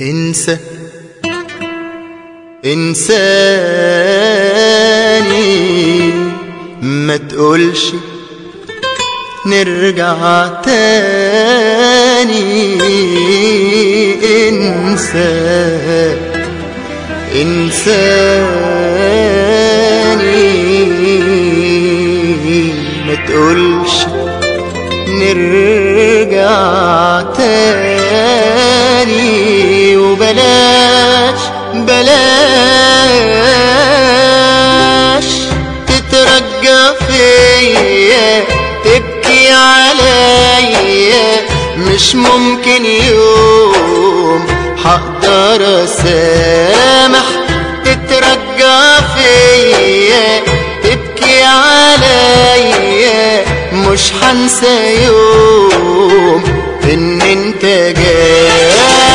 انسى إنساني ما تقولش نرجع تاني. انسى إنساني ما تقولش نرجع تاني. وبلاش بلاش. تترجى فيا تبكي عليا. مش ممكن يوم حقدر أسامح. تترجى فيا تبكي عليا. مش حنسى يوم إن أنت جارح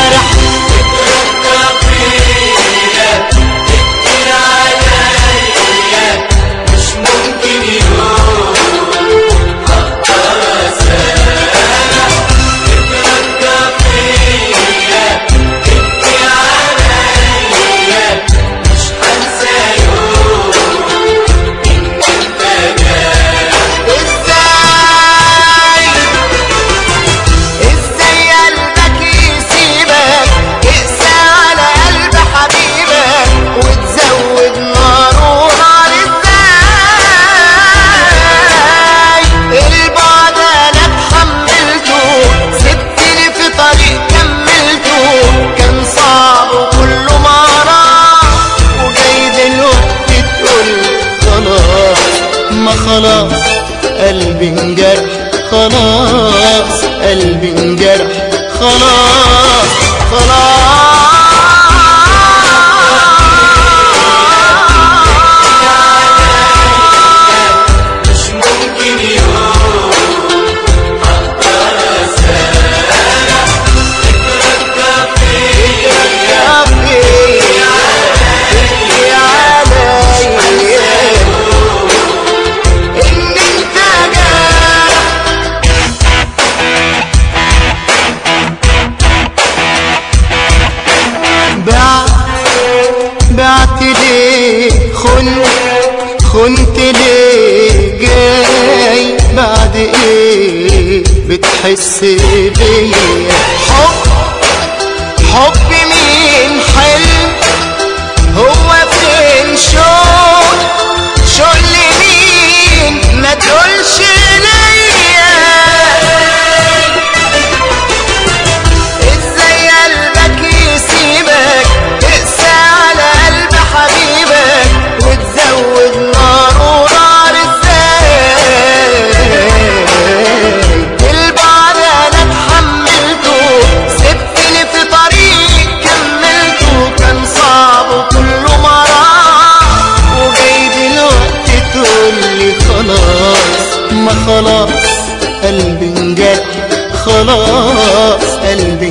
خلاص قلبي انجرح خلاص قلبي انجرح خلاص. خنت ليه جاي بعد إيه بتحس بيا خلاص ما خلاص قلبي انجرح خلاص قلبي